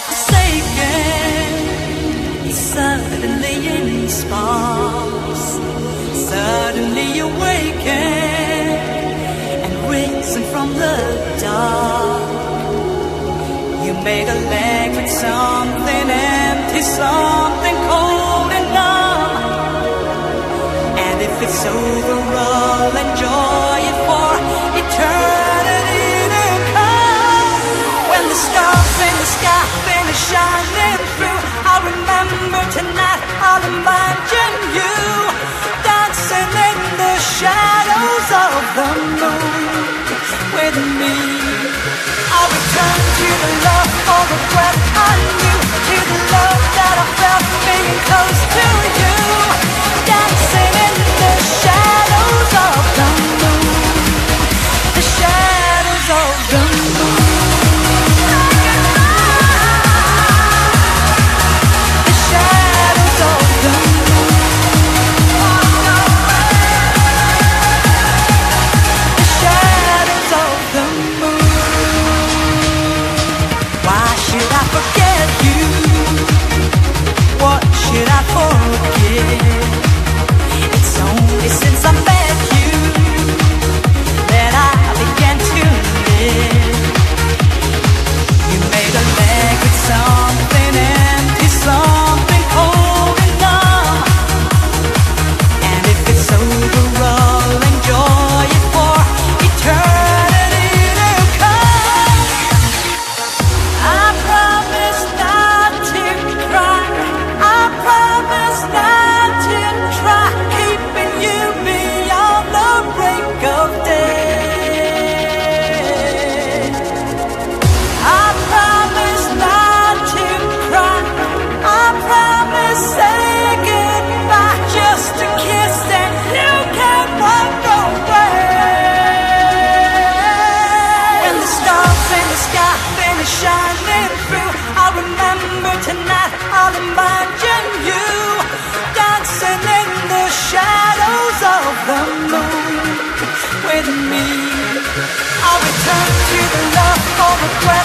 Forsaken suddenly in suddenly awaken and risen from the dark. You made a leg with something empty, something cold and numb. And if it's over, I'll enjoy it for eternity. The sky finish shining through, I'll remember tonight. I'll imagine you dancing in the shadows of the moon with me. I'll return to the love breath I knew, to the love that I felt being close to you. Dancing in the shadows of the moon, the shadows of the moon. With me. I'll return to the love of the breath